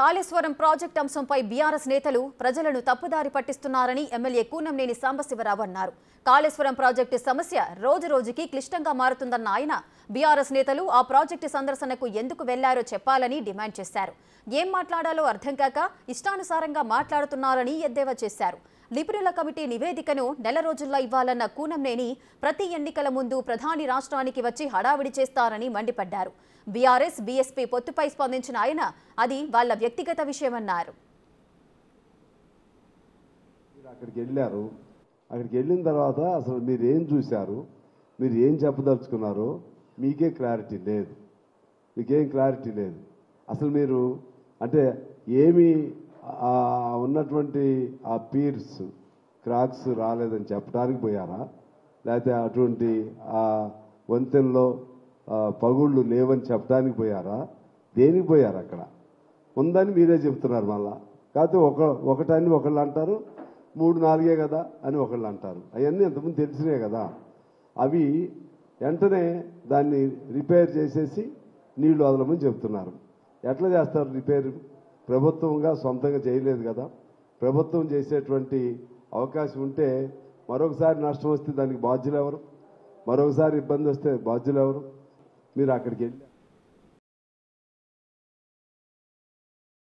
Kaleshwaram project అంశంపై BRS నేతలు ప్రజలను తప్పుదారి పట్టిస్తున్నారని ఎమ్మెల్యే కూనంనేని సాంబశివరావు అన్నారు. కాళేశ్వరం ప్రాజెక్టు సమస్య రోజు రోజుకి క్లిష్టంగా మారుతుందన్న ఆయన బీఆర్ఎస్ నేతలు ఆ ప్రాజెక్టు సందర్శనకు ఎందుకు వెళ్ళారో చెప్పాలని డిమాండ్ చేశారు. ఏం మాట్లాడాలో అర్థం కాక ఇష్టానుసారంగా మాట్లాడుతున్నారని ఎద్దేవా చేశారు. నిపుణుల కమిటీ నివేదికను నెల రోజుల్లో ఇవ్వాలన్న కూనంనేని ప్రతి ఎన్నికల ముందు ప్రధాని రాష్ట్రానికి వచ్చి హడావిడి చేస్తారని మండిపడ్డారు. బీఆర్ఎస్ బీఎస్పీ పొత్తుపై స్పందించిన ఆయన అది వాళ్ళ వ్యక్తిగత విషయమన్నారు. అక్కడికి వెళ్ళారు. అక్కడికి వెళ్ళిన తర్వాత అసలు మీరు ఏం చూశారు? మీరు ఏం చెప్పదలుచుకున్నారు మీకే క్లారిటీ లేదు. మీకేం క్లారిటీ లేదు. అసలు మీరు అంటే ఏమి ఉన్నటువంటి ఆ పీర్స్ క్రాక్స్ రాలేదని చెప్పడానికి పోయారా? లేకపోతే అటువంటి ఆ వంతెనలో పగుళ్ళు లేవని చెప్పడానికి పోయారా? దేనికి పోయారు అక్కడ? ఉందని మీరే చెప్తున్నారు మళ్ళా. కాకపోతే ఒక ఒకటని ఒకళ్ళు అంటారు మూడు నాలుగే కదా అని ఒకళ్ళు అంటారు. అవన్నీ ఇంతకుముందు తెలిసినే కదా. అవి వెంటనే దాన్ని రిపేర్ చేసేసి నీళ్ళు వదలమని చెప్తున్నారు ఎట్లా చేస్తారు రిపేర్? ప్రభుత్వంగా సొంతంగా చేయలేదు కదా. ప్రభుత్వం చేసేటువంటి అవకాశం ఉంటే మరొకసారి నష్టం వస్తే దానికి బాధ్యులు ఎవరు? మరొకసారి ఇబ్బంది వస్తే బాధ్యులు ఎవరు? మీరు అక్కడికి వెళ్ళి